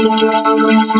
よし。